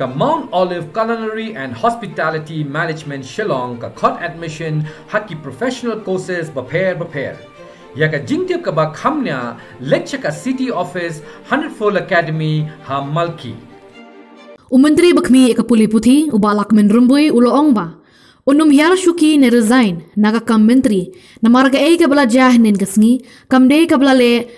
का Mount Olive culinary and hospitality management Shillong का खत एडमिशन हाकि प्रोफेशनल कोर्सेज बफेर बफेर याका जिंगतियप का बाग हमन्या लेक्चर का city office hundred fold academy हम मलकी उमंत्री बखमी एक पुली पुथी उबालक मिन रुम्बुई उलोंगबा Unum hiar shuki ne resign naga kam mentri na marga e kabla kasngi kam de kabla le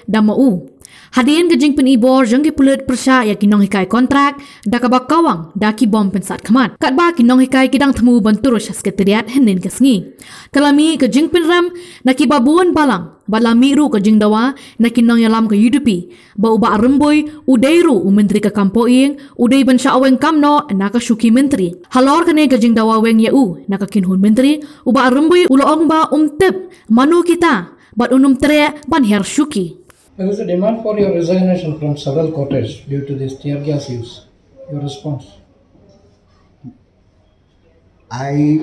Hadian ke jing peni bor jang ke pulut persya ya kinong hikai kontrak da ka bakawang da ki bom pensat kamat. Kat ba kinong hikai kidang temu banturu sekretariat henin ke sengi. Kalami ke jing pen ram na ki babuan balang balami ru ke jing dawa na kinong yalam ke yudupi. Ba uba remboy udai ru u menteri ke kampo ing udai ban aweng kamno na ka syuki menteri. Halor ke ne ke jing dawa weng ya u na ka kinhun menteri uba remboy ulo ong ba umtep manu kita bat unum tere ban her syuki. There is a demand for your resignation from several quarters due to this tear gas use. Your response? I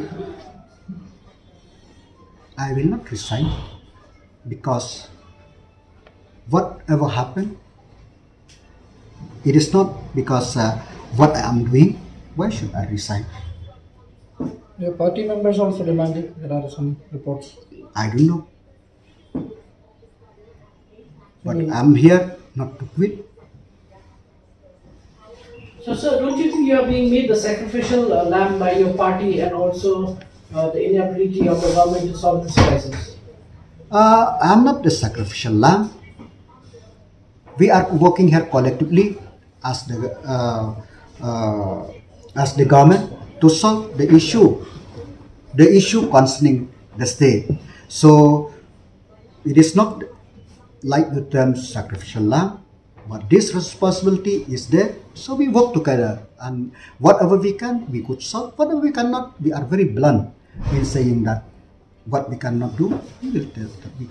I will not resign because whatever happened, it is not because uh, what I am doing. Why should I resign? Your party members also demanded. There are some reports. I don't know. But I'm here not to quit. So, sir, don't you think you are being made the sacrificial uh, lamb by your party and also uh, the inability of the government to solve this crisis? Uh, I'm not the sacrificial lamb. We are working here collectively as the uh, uh, as the government to solve the issue, the issue concerning the state. So it is not like the term sacrificial lamb, but this responsibility is there. So we work together, and whatever we can, we could solve. Whatever we cannot, we are very blunt in saying that what we cannot do, we will tell that we can.